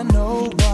I know why.